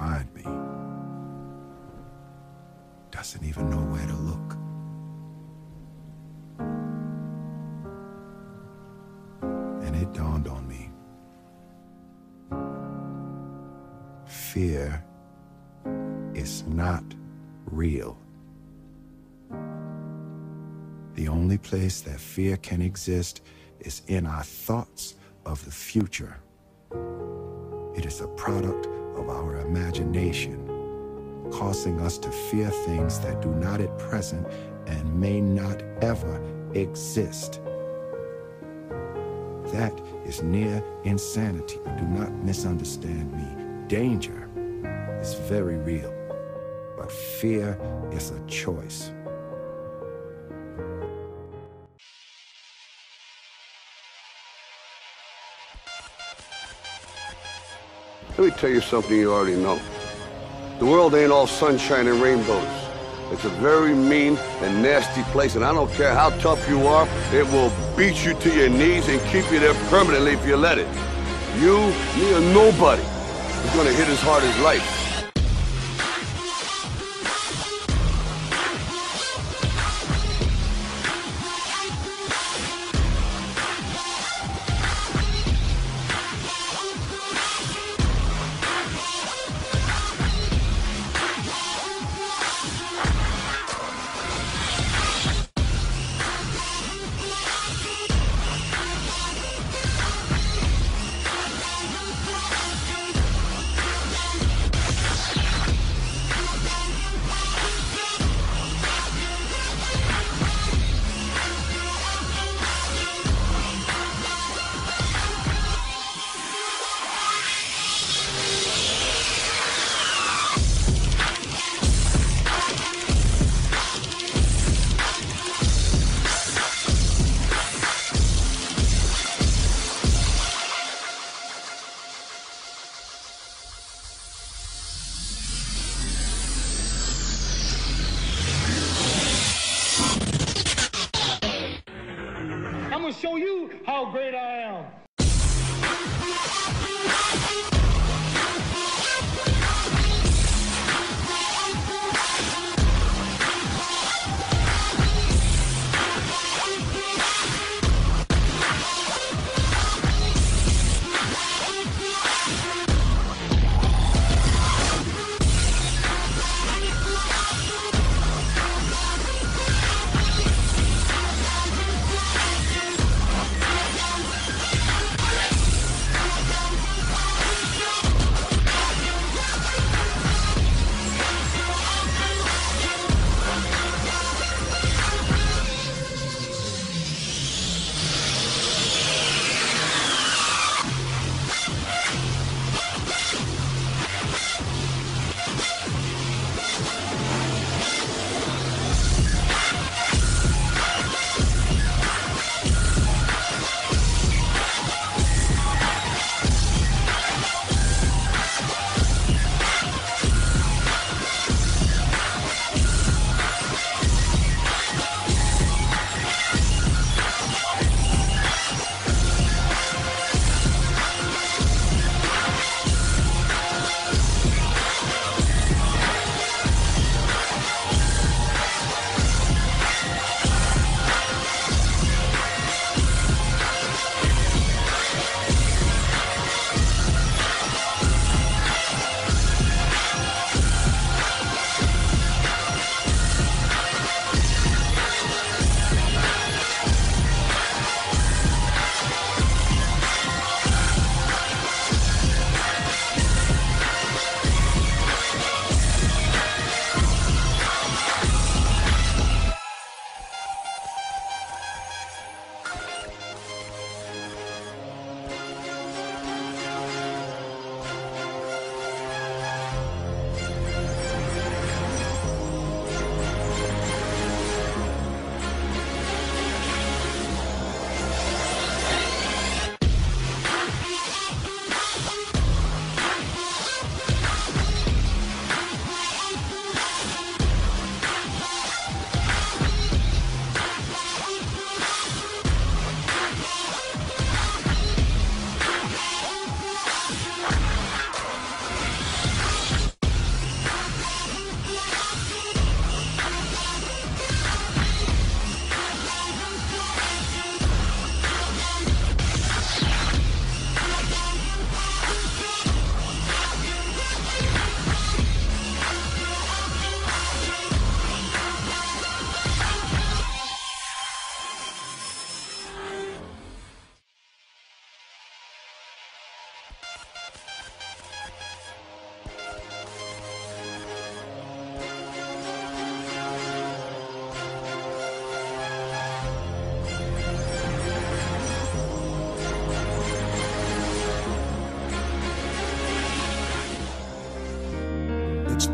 find me. Doesn't even know where to look. And it dawned on me. Fear is not real. The only place that fear can exist is in our thoughts of the future. It is a product of our imagination, causing us to fear things that do not at present and may not ever exist. That is near insanity. Do not misunderstand me. Danger is very real, but fear is a choice. Let me tell you something you already know. The world ain't all sunshine and rainbows. It's a very mean and nasty place, and I don't care how tough you are, it will beat you to your knees and keep you there permanently if you let it. You, me, or nobody is gonna hit as hard as life. Show you how great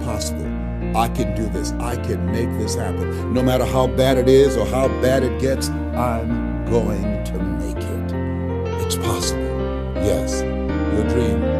possible. I can do this. I can make this happen. No matter how bad it is or how bad it gets, I'm going to make it. It's possible. Yes, your dream